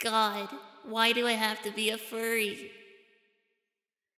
God, why do I have to be a furry?